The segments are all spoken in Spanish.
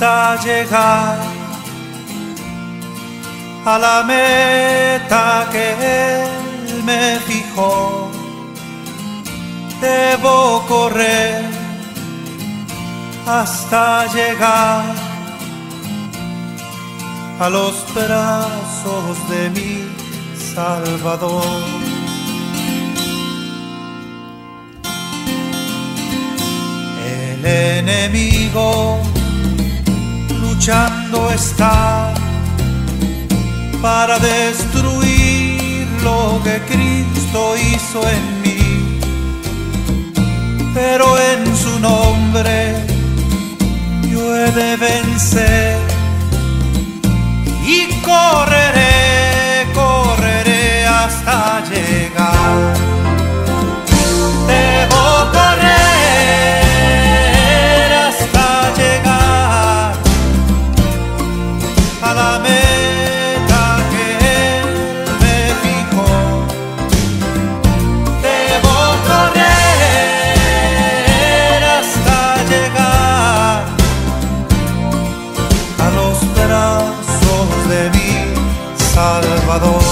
hasta llegar a la meta que Él me fijó. Debo correr hasta llegar a los brazos de mi Salvador. El enemigo luchando está para destruir lo que Cristo hizo en mí. Pero en su nombre yo he de vencer y correré, correré hasta llegar. Salvador.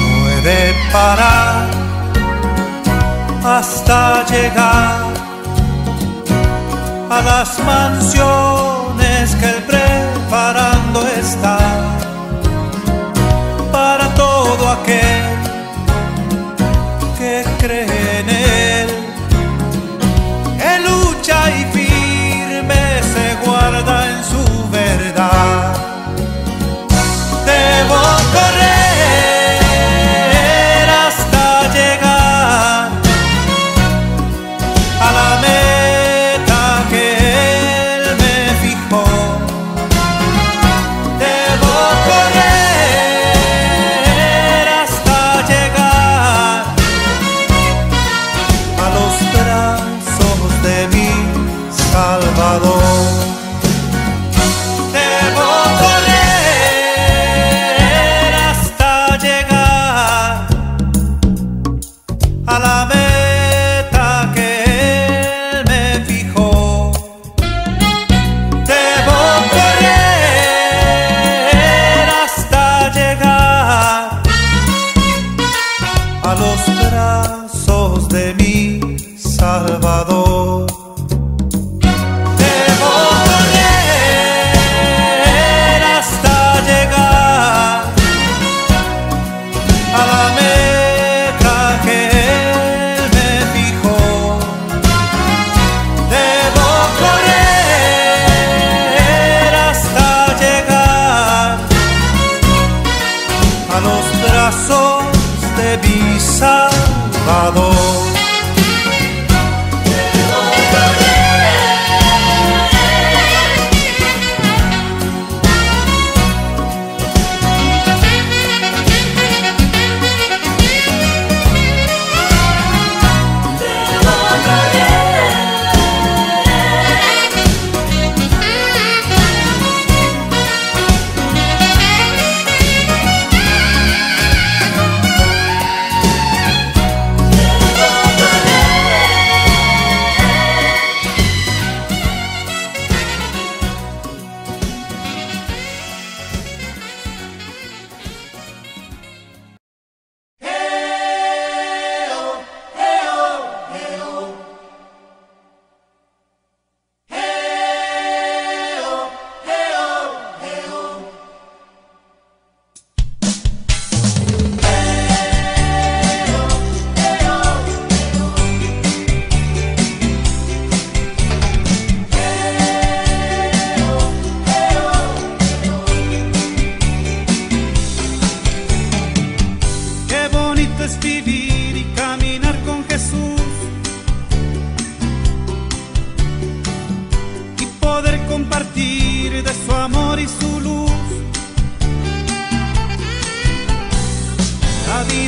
No parar hasta llegar a las mansiones que Él preparando está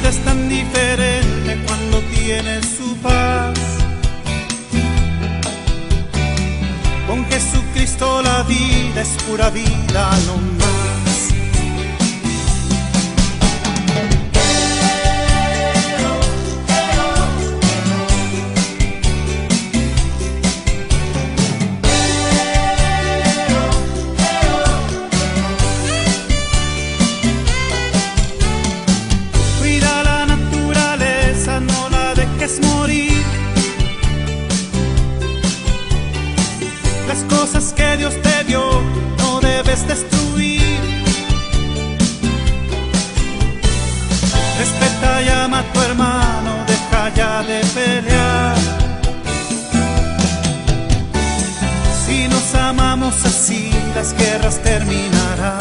es tan diferente cuando tiene su paz. Con Jesucristo la vida es pura vida no Las cosas que Dios te dio no debes destruir. Respeta y ama a tu hermano, deja ya de pelear. Si nos amamos así, las guerras terminarán.